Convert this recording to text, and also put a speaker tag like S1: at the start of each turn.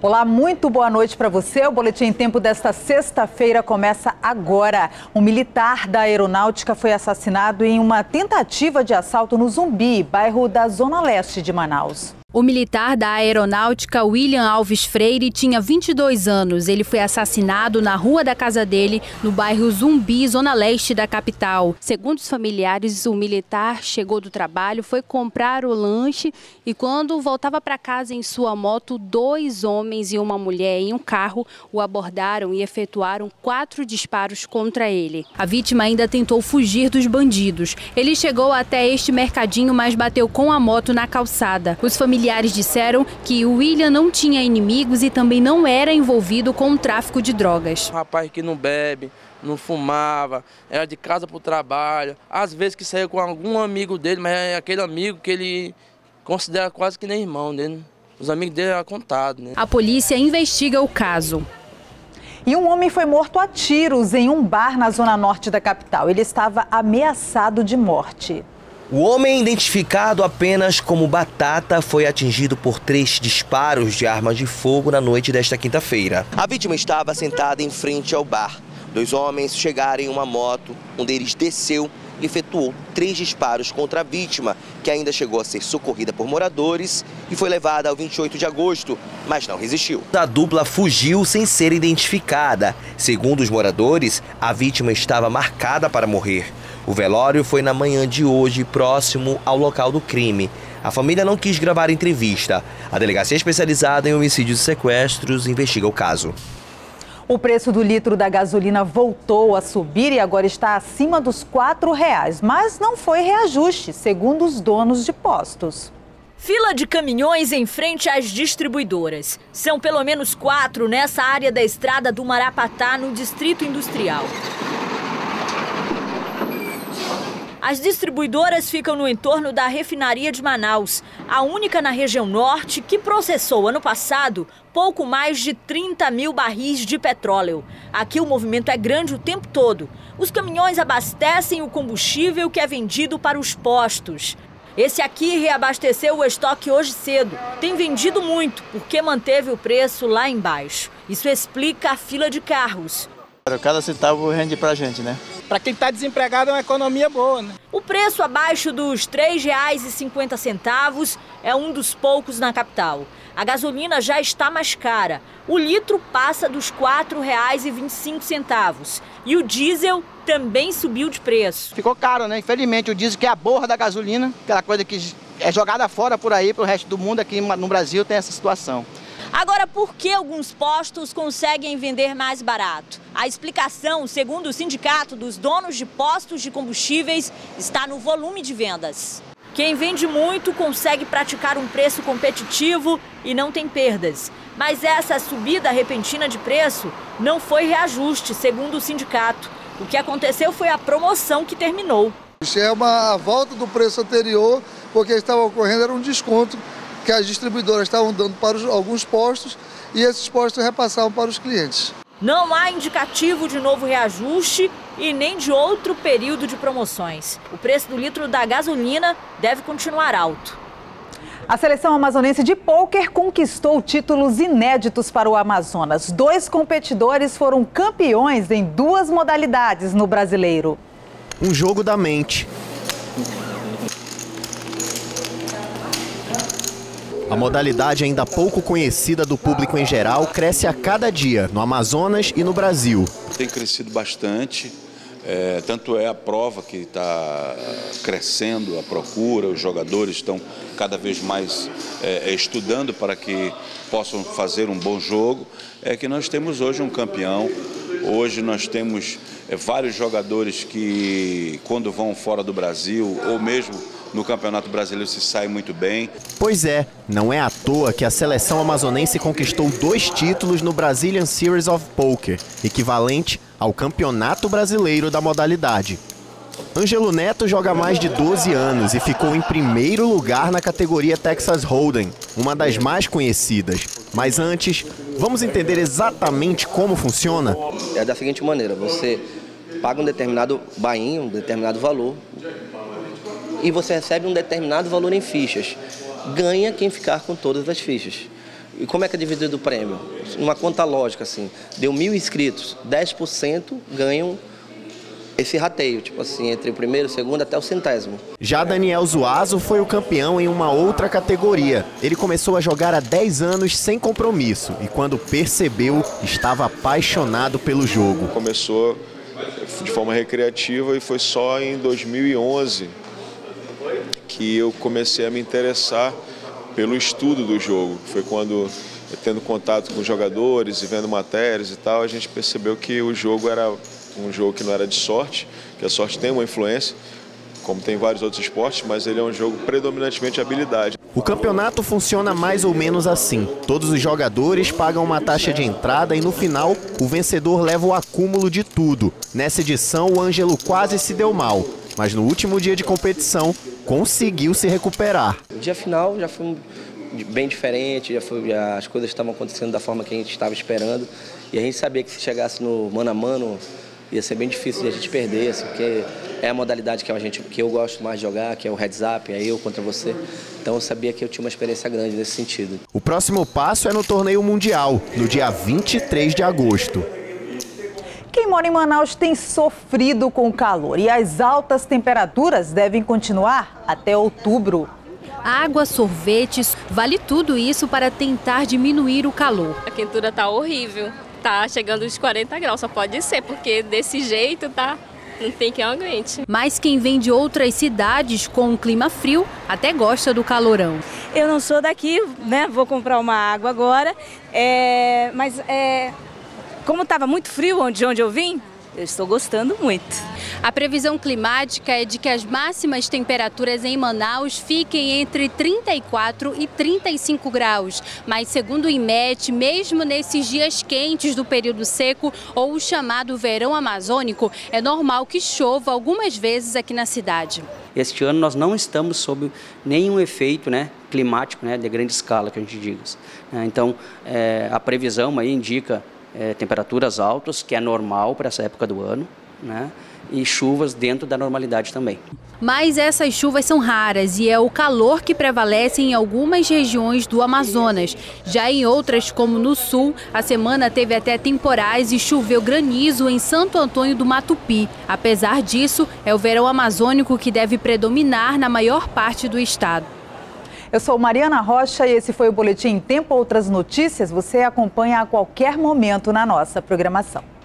S1: Olá, muito boa noite para você. O Boletim em Tempo desta sexta-feira começa agora. Um militar da aeronáutica foi assassinado em uma tentativa de assalto no Zumbi, bairro da Zona Leste de Manaus.
S2: O militar da aeronáutica William Alves Freire tinha 22 anos. Ele foi assassinado na rua da casa dele, no bairro Zumbi, zona leste da capital. Segundo os familiares, o militar chegou do trabalho, foi comprar o lanche e quando voltava para casa em sua moto, dois homens e uma mulher em um carro o abordaram e efetuaram quatro disparos contra ele. A vítima ainda tentou fugir dos bandidos. Ele chegou até este mercadinho, mas bateu com a moto na calçada. Os familiares Familiares disseram que o William não tinha inimigos e também não era envolvido com o tráfico de drogas.
S3: Um rapaz que não bebe, não fumava, era de casa para o trabalho. Às vezes que saía com algum amigo dele, mas é aquele amigo que ele considera quase que nem irmão dele. Os amigos dele eram contados. Né?
S2: A polícia investiga o caso.
S1: E um homem foi morto a tiros em um bar na zona norte da capital. Ele estava ameaçado de morte.
S4: O homem, identificado apenas como Batata, foi atingido por três disparos de arma de fogo na noite desta quinta-feira. A vítima estava sentada em frente ao bar. Dois homens chegaram em uma moto, um deles desceu e efetuou três disparos contra a vítima, que ainda chegou a ser socorrida por moradores e foi levada ao 28 de agosto, mas não resistiu. A dupla fugiu sem ser identificada. Segundo os moradores, a vítima estava marcada para morrer. O velório foi na manhã de hoje, próximo ao local do crime. A família não quis gravar entrevista. A delegacia especializada em homicídios e sequestros investiga o caso.
S1: O preço do litro da gasolina voltou a subir e agora está acima dos R$ reais, mas não foi reajuste, segundo os donos de postos.
S5: Fila de caminhões em frente às distribuidoras. São pelo menos quatro nessa área da estrada do Marapatá, no Distrito Industrial. As distribuidoras ficam no entorno da refinaria de Manaus, a única na região norte que processou ano passado pouco mais de 30 mil barris de petróleo. Aqui o movimento é grande o tempo todo. Os caminhões abastecem o combustível que é vendido para os postos. Esse aqui reabasteceu o estoque hoje cedo. Tem vendido muito porque manteve o preço lá embaixo. Isso explica a fila de carros.
S6: Cada centavo rende pra gente, né?
S7: Para quem está desempregado é uma economia boa, né?
S5: O preço abaixo dos R$ 3,50 é um dos poucos na capital. A gasolina já está mais cara. O litro passa dos R$ 4,25. E o diesel também subiu de preço.
S7: Ficou caro, né? Infelizmente, o diesel que é a borra da gasolina, aquela coisa que é jogada fora por aí, para o resto do mundo, aqui no Brasil tem essa situação.
S5: Agora, por que alguns postos conseguem vender mais barato? A explicação, segundo o Sindicato dos Donos de Postos de Combustíveis, está no volume de vendas. Quem vende muito consegue praticar um preço competitivo e não tem perdas. Mas essa subida repentina de preço não foi reajuste, segundo o sindicato. O que aconteceu foi a promoção que terminou.
S8: Isso é uma volta do preço anterior, porque estava ocorrendo era um desconto que as distribuidoras estavam dando para os, alguns postos e esses postos repassavam para os clientes.
S5: Não há indicativo de novo reajuste e nem de outro período de promoções. O preço do litro da gasolina deve continuar alto.
S1: A seleção amazonense de pôquer conquistou títulos inéditos para o Amazonas. Dois competidores foram campeões em duas modalidades no brasileiro.
S9: Um jogo da mente A modalidade ainda pouco conhecida do público em geral cresce a cada dia no Amazonas e no Brasil.
S10: Tem crescido bastante, é, tanto é a prova que está crescendo, a procura, os jogadores estão cada vez mais é, estudando para que possam fazer um bom jogo. É que nós temos hoje um campeão, hoje nós temos é, vários jogadores que, quando vão fora do Brasil, ou mesmo no Campeonato Brasileiro se sai muito bem.
S9: Pois é, não é à toa que a seleção amazonense conquistou dois títulos no Brazilian Series of Poker, equivalente ao Campeonato Brasileiro da modalidade. Ângelo Neto joga mais de 12 anos e ficou em primeiro lugar na categoria Texas Hold'em, uma das mais conhecidas. Mas antes, vamos entender exatamente como funciona?
S11: É da seguinte maneira, você paga um determinado bainho, um determinado valor, e você recebe um determinado valor em fichas. Ganha quem ficar com todas as fichas. E como é que é dividido o prêmio? Uma conta lógica, assim. Deu mil inscritos, 10% ganham esse rateio, tipo assim, entre o primeiro, o segundo até o centésimo.
S9: Já Daniel Zuazo foi o campeão em uma outra categoria. Ele começou a jogar há 10 anos sem compromisso e quando percebeu, estava apaixonado pelo jogo.
S12: Começou de forma recreativa e foi só em 2011 que eu comecei a me interessar pelo estudo do jogo. Foi quando, tendo contato com jogadores e vendo matérias e tal, a gente percebeu que o jogo era um jogo que não era de sorte, que a sorte tem uma influência, como tem vários outros esportes, mas ele é um jogo predominantemente de habilidade.
S9: O campeonato funciona mais ou menos assim. Todos os jogadores pagam uma taxa de entrada e no final o vencedor leva o acúmulo de tudo. Nessa edição o Ângelo quase se deu mal, mas no último dia de competição conseguiu se recuperar.
S11: O dia final já foi bem diferente, já foi, já, as coisas estavam acontecendo da forma que a gente estava esperando e a gente sabia que se chegasse no mano a mano ia ser bem difícil de a gente perder, assim, porque é a modalidade que, a gente, que eu gosto mais de jogar, que é o heads up, é eu contra você. Então eu sabia que eu tinha uma experiência grande nesse sentido.
S9: O próximo passo é no torneio mundial, no dia 23 de agosto.
S1: Mora em Manaus tem sofrido com o calor e as altas temperaturas devem continuar até outubro.
S2: Água, sorvetes, vale tudo isso para tentar diminuir o calor.
S13: A quentura está horrível tá chegando os 40 graus, só pode ser, porque desse jeito tá não tem quem aguente.
S2: Mas quem vem de outras cidades com um clima frio até gosta do calorão.
S14: Eu não sou daqui, né? Vou comprar uma água agora, é, mas é, como estava muito frio onde, onde eu vim, eu estou gostando muito.
S2: A previsão climática é de que as máximas temperaturas em Manaus fiquem entre 34 e 35 graus. Mas, segundo o IMET, mesmo nesses dias quentes do período seco ou o chamado verão amazônico, é normal que chova algumas vezes aqui na cidade.
S15: Este ano nós não estamos sob nenhum efeito né, climático né, de grande escala, que a gente diga. Então, é, a previsão aí indica é, temperaturas altas, que é normal para essa época do ano, né? e chuvas dentro da normalidade também.
S2: Mas essas chuvas são raras e é o calor que prevalece em algumas regiões do Amazonas. Já em outras, como no sul, a semana teve até temporais e choveu granizo em Santo Antônio do Matupi. Apesar disso, é o verão amazônico que deve predominar na maior parte do estado.
S1: Eu sou Mariana Rocha e esse foi o Boletim Tempo Outras Notícias. Você acompanha a qualquer momento na nossa programação.